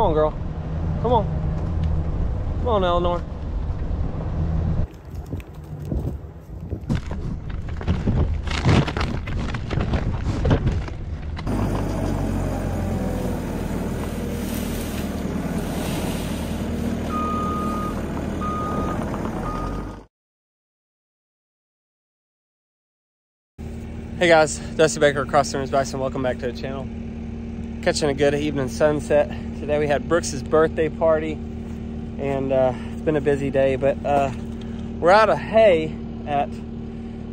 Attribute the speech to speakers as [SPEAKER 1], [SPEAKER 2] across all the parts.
[SPEAKER 1] on, girl. Come on. Come on, Eleanor. Hey guys, Dusty Baker, Cross Timbers Bison. Welcome back to the channel. Catching a good evening sunset. Today we had Brooks's birthday party, and uh, it's been a busy day. But uh, we're out of hay at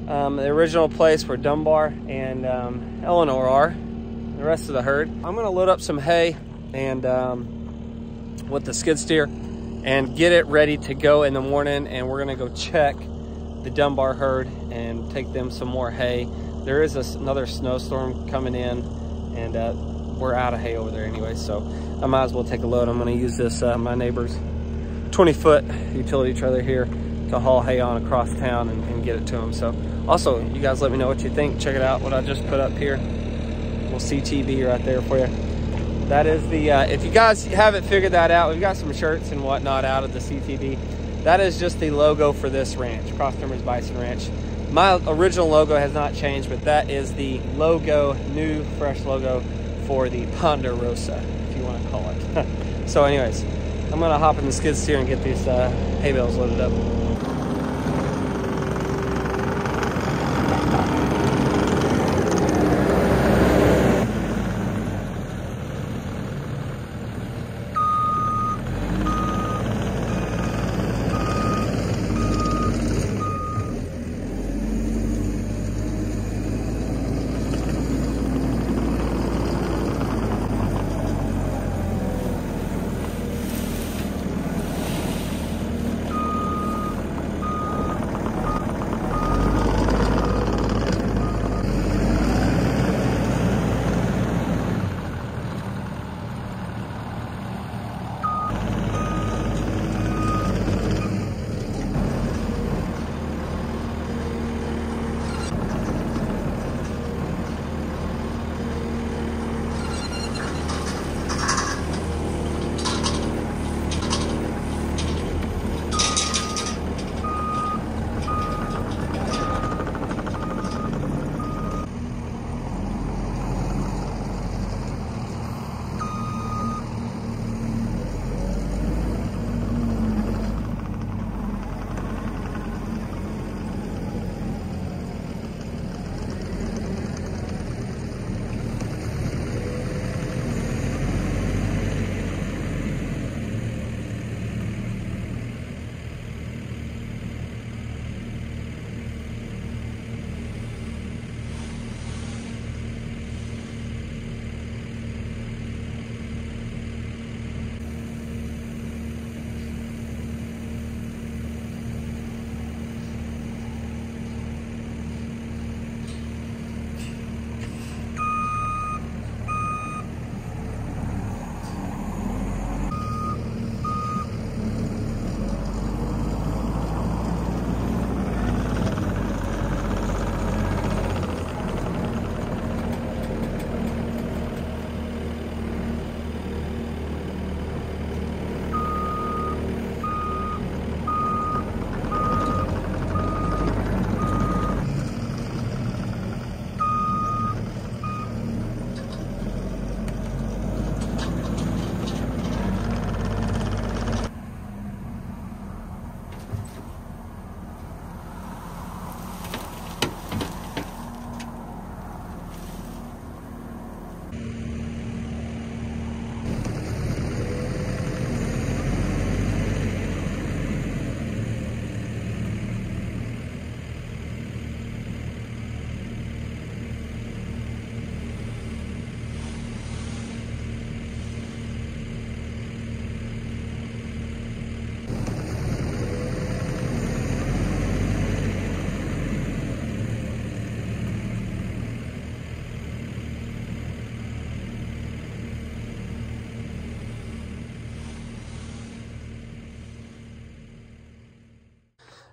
[SPEAKER 1] um, the original place where Dunbar and um, Eleanor are. The rest of the herd. I'm gonna load up some hay and um, with the skid steer and get it ready to go in the morning. And we're gonna go check the Dunbar herd and take them some more hay there is a, another snowstorm coming in and uh, we're out of hay over there anyway so I might as well take a load. I'm to use this uh, my neighbor's 20 foot utility trailer here to haul hay on across town and, and, get it to them so also you guys let me know what you think. Check it out what I just put up here. We'll CTB right there for you that is the uh, if you guys haven't figured that out we've got some shirts and whatnot out of the CTB that is just the logo for this ranch Cross Timbers Bison Ranch. My original logo has not changed, but that is the logo, new fresh logo for the Ponderosa, if you want to call it. so anyways, I'm gonna hop in the skid steer and get these uh, hay bales loaded up.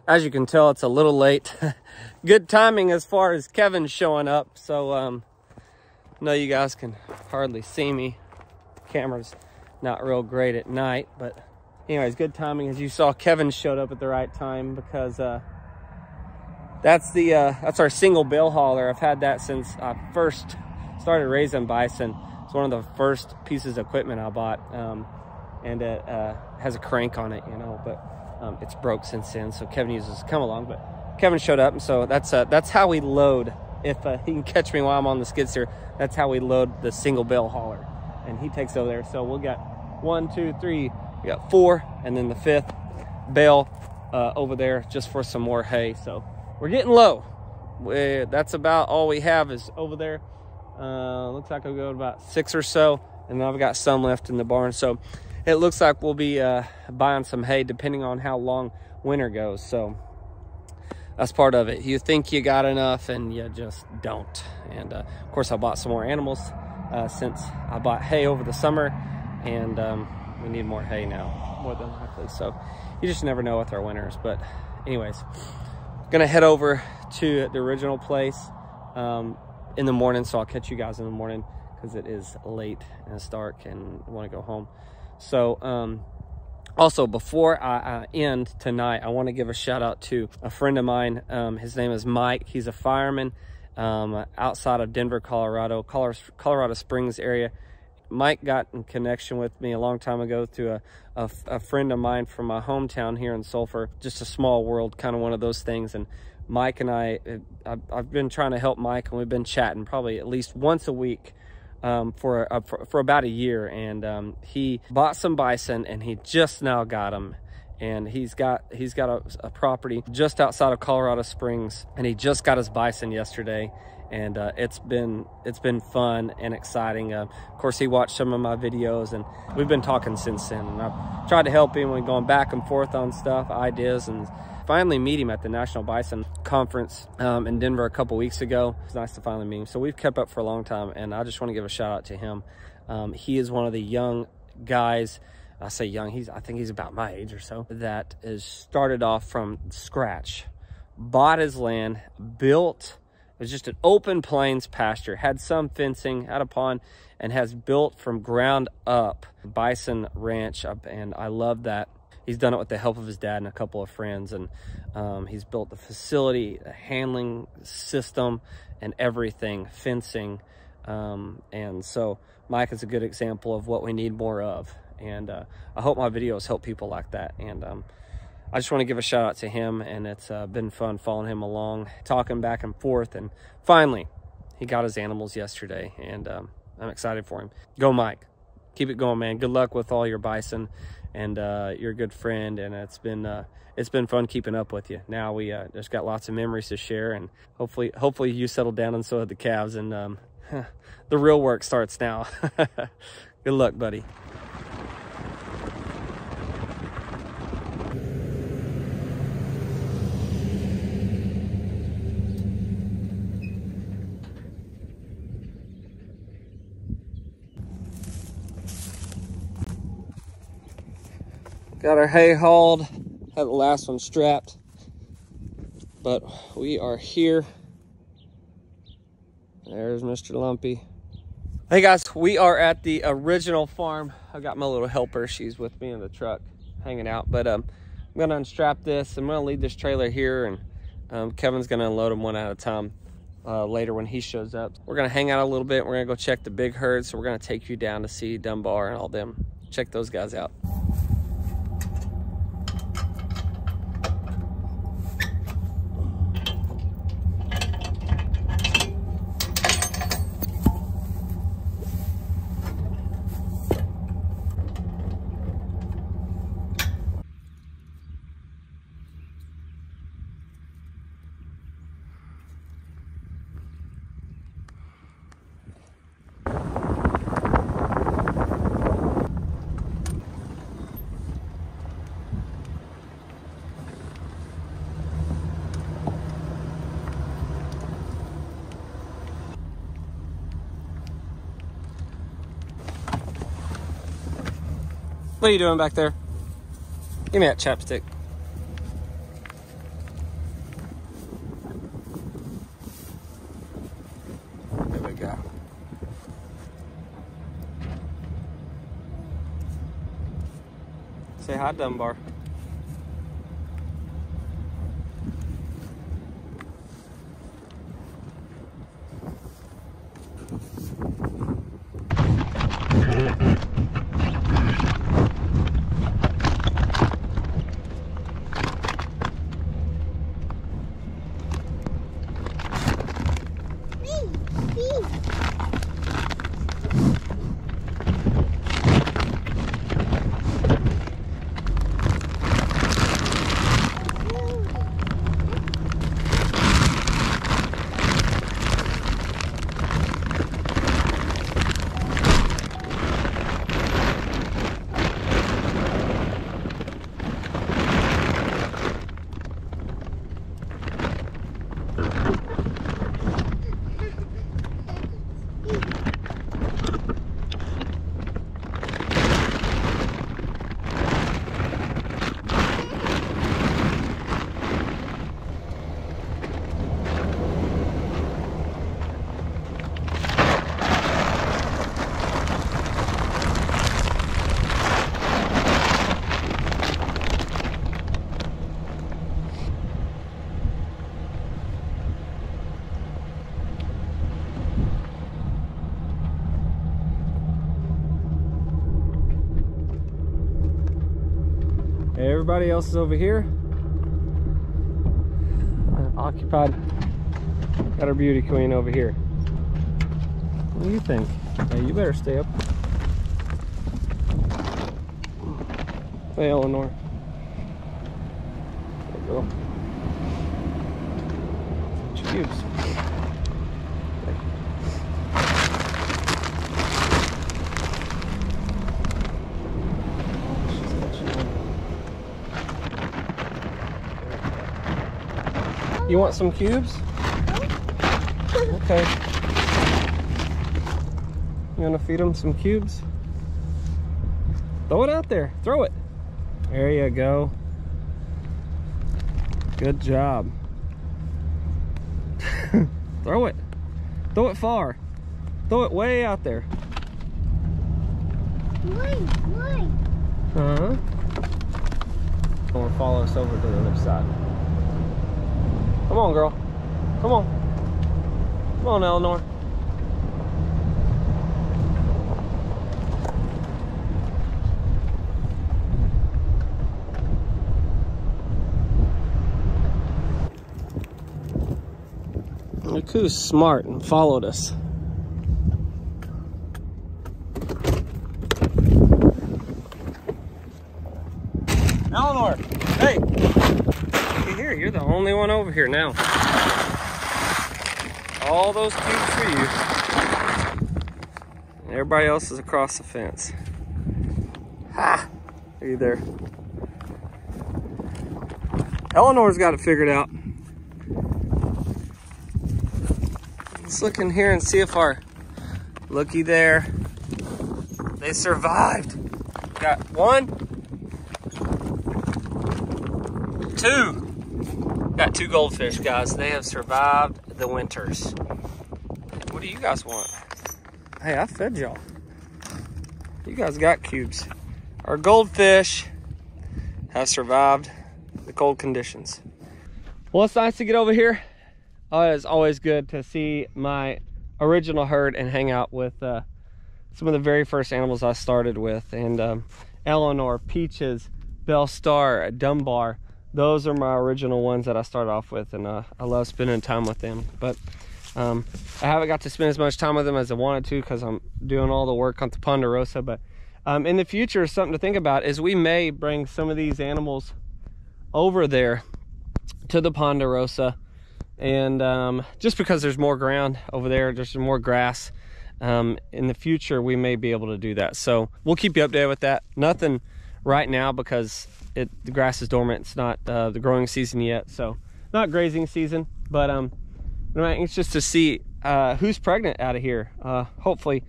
[SPEAKER 1] As you can tell, it's a little late. Good timing as far as Kevin showing up. So, um, I know you guys can hardly see me. Camera's not real great at night. But anyways, good timing. As you saw, Kevin showed up at the right time because uh, that's the uh, that's our single bale hauler. I've had that since I first started raising bison. It's one of the first pieces of equipment I bought, um, and it uh, has a crank on it, you know. But um, it's broke since then, so Kevin uses come along. But Kevin showed up, and so that's uh, that's how we load. If uh, he can catch me while I'm on the skid steer, that's how we load the single bale hauler, and he takes over there. So we'll get one, two, three. We got four, and then the fifth bale uh, over there just for some more hay. So we're getting low. We, that's about all we have is over there. Uh, looks like I'll go about six or so, and then I've got some left in the barn. So it looks like we'll be uh, buying some hay depending on how long winter goes. So that's part of it. You think you got enough and you just don't. And uh, of course I bought some more animals uh, since I bought hay over the summer and um, we need more hay now, more than likely. So you just never know with our winters. But anyways, gonna head over to the original place um, in the morning. So I'll catch you guys in the morning because it is late and it's dark and I wanna go home. So um, also, before I, I, end tonight, I want to give a shout out to a friend of mine. Um, his name is Mike. He's a fireman um, outside of Denver, Colorado, Colorado Springs area. Mike got in connection with me a long time ago through a, a, a friend of mine from my hometown here in Sulphur. Just a small world, kind of one of those things. And Mike and I, I've, I've been trying to help Mike, and we've been chatting probably at least once a week um, for, uh, for, for about a year, and um, he bought some bison, and he just now got them. And he's got he's got a, a, property just outside of Colorado Springs, and he just got his bison yesterday, and uh, it's been it's been fun and exciting. Uh, of course, he watched some of my videos, and we've been talking since then. And I've tried to help him. We're going back and forth on stuff, ideas, and finally meet him at the National Bison Conference um, in Denver a couple weeks ago. It's nice to finally meet him. So we've kept up for a long time, and I just want to give a shout out to him. Um, he is one of the young guys. I say young, he's I think he's about my age or so, that is started off from scratch, bought his land, built, it was just an open plains pasture, had some fencing, had a pond, and has built from ground up bison ranch up, and I love that he's done it with the help of his dad and a couple of friends and um, he's built the facility a handling system and everything fencing um, and so mike is a good example of what we need more of and uh, i hope my videos help people like that and um, i just want to give a shout out to him and it's uh, been fun following him along talking back and forth and finally he got his animals yesterday and um, i'm excited for him. Go mike. Keep it going man. Good luck with all your bison and uh, you're a good friend and it's been uh, it's been fun keeping up with you. Now we uh, just got lots of memories to share and hopefully hopefully you settle down and so have the calves and um, the real work starts now. Good luck buddy Got our hay hauled, had the last one strapped, but we are here. There's Mr. Lumpy. Hey guys, we are at the original farm. I got my little helper. She's with me in the truck hanging out, but um, I'm gonna unstrap this. I'm gonna leave this trailer here and um, Kevin's gonna unload them one at a time uh, later when he shows up. We're gonna hang out a little bit. We're gonna go check the big herd. So we're gonna take you down to see Dunbar and all them. Check those guys out. What are you doing back there? Give me that chapstick. There we go. Say hi, Dunbar. Everybody else is over here. Occupied. Got our beauty queen over here. What do you think? Hey, you better stay up. Hey, Eleanor. Good girl. Cubes. You want some cubes? Okay. You want to feed them some cubes? Throw it out there. Throw it. There you go. Good job. Throw it. Throw it far. Throw it way out there.
[SPEAKER 2] Why? Why?
[SPEAKER 1] Uh-huh. Or follow us over to the other side. Come on, girl. Come on. Come on, Eleanor. Who's smart and followed us. Eleanor, hey, here. You're the only one over here now. All those cubes for you. Everybody else is across the fence. Ha! Are you there? Eleanor's got it figured out. Let's look in here and see if our looky there. They survived. Got one, two. Got two goldfish, guys. They have survived the winters. What do you guys want? Hey, I fed y'all. You guys got cubes. Our goldfish have survived the cold conditions. Well, it's nice to get over here. Oh, it's always good to see my original herd and hang out with uh, some of the very first animals I started with. And um, Eleanor, Peaches, Belle Star, Dunbar, those are my original ones that I started off with and uh, I love spending time with them. But um, I haven't got to spend as much time with them as I wanted to because I'm doing all the work on the Ponderosa. But um, in the future something to think about is we may bring some of these animals over there to the Ponderosa. And um, just because there's more ground over there there's more grass um, in the future we may be able to do that. So we'll keep you updated with that. Nothing right now because it the grass is dormant. It's not uh, the growing season yet, so not grazing season. But um, I'm anxious to see uh, who's pregnant out of here. Uh, hopefully,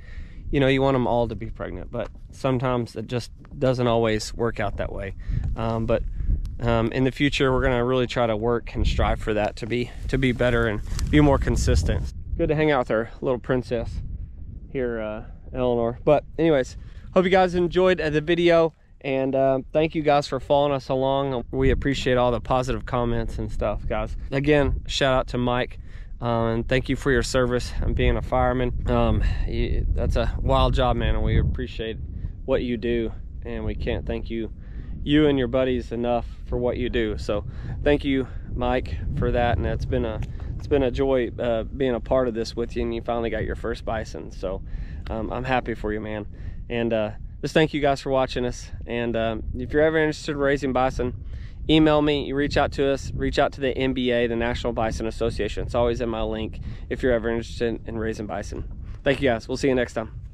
[SPEAKER 1] you know, you want them all to be pregnant, but sometimes it just doesn't always work out that way. Um, but um, in the future, we're gonna really try to work and strive for that to be to be better and be more consistent. Good to hang out with our little princess here, uh, Eleanor. But anyways, hope you guys enjoyed uh, the video And uh, thank you guys for following us along. We appreciate all the positive comments and stuff, guys. Again, shout out to Mike. Um, and thank you for your service and being a fireman. Um, you, that's a wild job, man, and we appreciate what you do. And we can't thank you, you and your buddies enough for what you do. So, thank you, Mike, for that. And it's been a it's been a joy uh, being a part of this with you. And you finally got your first bison. So, um, I'm happy for you, man. And uh, just thank you guys for watching us. And um, if you're ever interested in raising bison, email me, you reach out to us, reach out to the NBA, the National Bison Association. It's always in my link if you're ever interested in raising bison. Thank you guys. We'll see you next time.